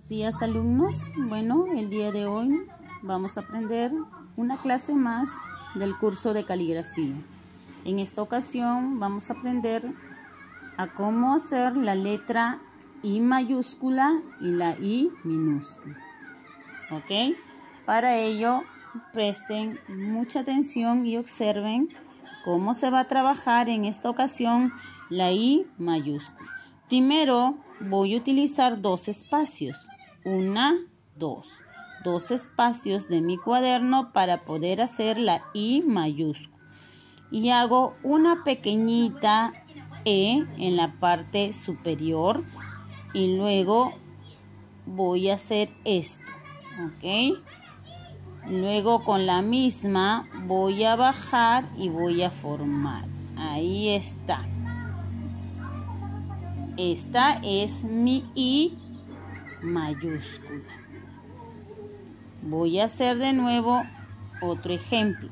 Buenos días alumnos. Bueno, el día de hoy vamos a aprender una clase más del curso de caligrafía. En esta ocasión vamos a aprender a cómo hacer la letra I mayúscula y la I minúscula. ¿Ok? Para ello, presten mucha atención y observen cómo se va a trabajar en esta ocasión la I mayúscula. Primero voy a utilizar dos espacios. Una, dos. Dos espacios de mi cuaderno para poder hacer la I mayúscula. Y hago una pequeñita E en la parte superior. Y luego voy a hacer esto. ¿Ok? Luego con la misma voy a bajar y voy a formar. Ahí está. Esta es mi I mayúscula. Voy a hacer de nuevo otro ejemplo.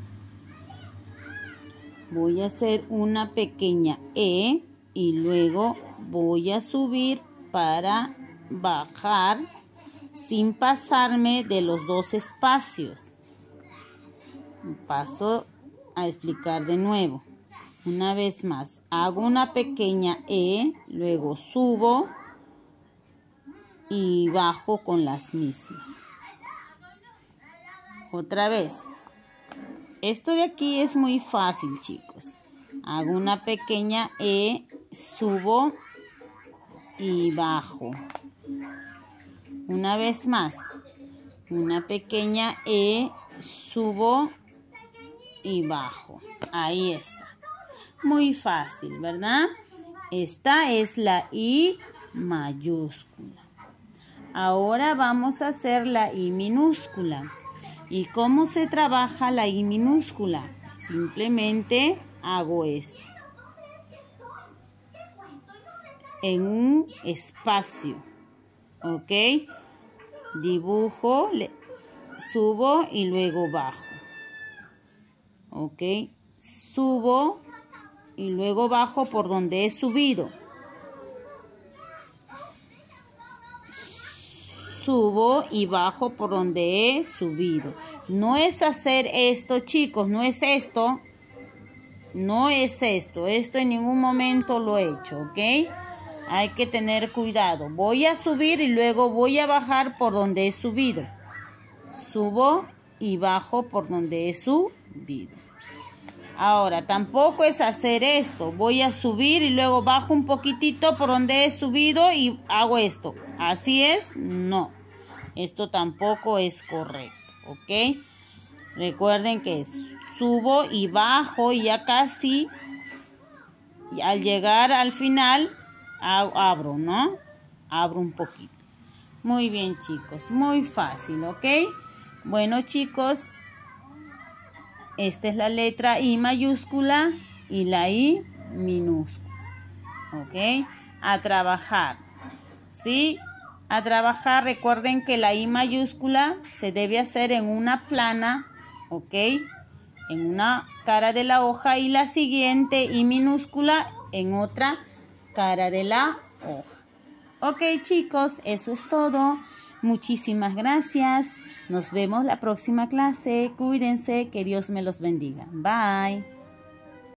Voy a hacer una pequeña E y luego voy a subir para bajar sin pasarme de los dos espacios. Paso a explicar de nuevo. Una vez más, hago una pequeña E, luego subo y bajo con las mismas. Otra vez. Esto de aquí es muy fácil, chicos. Hago una pequeña E, subo y bajo. Una vez más. Una pequeña E, subo y bajo. Ahí está. Muy fácil, ¿verdad? Esta es la I mayúscula. Ahora vamos a hacer la I minúscula. ¿Y cómo se trabaja la I minúscula? Simplemente hago esto. En un espacio. ¿Ok? Dibujo, subo y luego bajo. ¿Ok? Subo y luego bajo por donde he subido. Subo y bajo por donde he subido. No es hacer esto, chicos, no es esto. No es esto. Esto en ningún momento lo he hecho, ¿ok? Hay que tener cuidado. Voy a subir y luego voy a bajar por donde he subido. Subo y bajo por donde he subido. Ahora, tampoco es hacer esto. Voy a subir y luego bajo un poquitito por donde he subido y hago esto. Así es, no. Esto tampoco es correcto, ¿ok? Recuerden que subo y bajo y ya casi y al llegar al final abro, ¿no? Abro un poquito. Muy bien, chicos. Muy fácil, ¿ok? Bueno, chicos, esta es la letra I mayúscula y la I minúscula. ¿Ok? A trabajar. ¿Sí? A trabajar, recuerden que la I mayúscula se debe hacer en una plana, ¿ok? En una cara de la hoja y la siguiente I minúscula en otra cara de la hoja. Ok chicos, eso es todo. Muchísimas gracias. Nos vemos la próxima clase. Cuídense. Que Dios me los bendiga. Bye.